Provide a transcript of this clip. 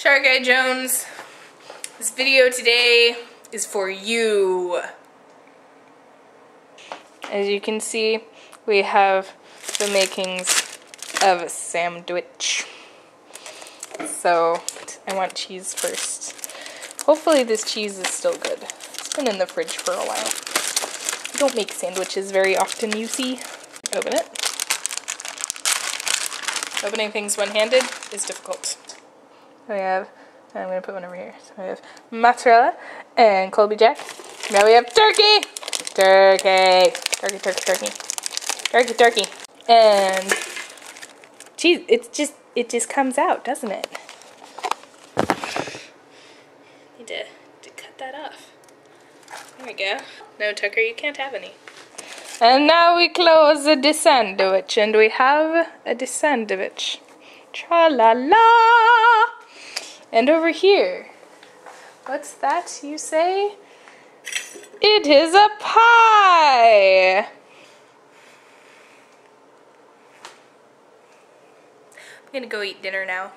Shark Jones. This video today is for you. As you can see, we have the makings of a sandwich. So, I want cheese first. Hopefully this cheese is still good. It's been in the fridge for a while. I don't make sandwiches very often, you see. Open it. Opening things one-handed is difficult. We have, I'm going to put one over here. So we have mozzarella and Colby Jack. Now we have turkey! Turkey! Turkey, turkey, turkey. Turkey, turkey. And cheese. It's just, it just comes out, doesn't it? Need to, to cut that off. There we go. No, Tucker, you can't have any. And now we close the sandwich, and we have a sandwich. Tra la la! And over here, what's that you say? It is a pie! I'm gonna go eat dinner now.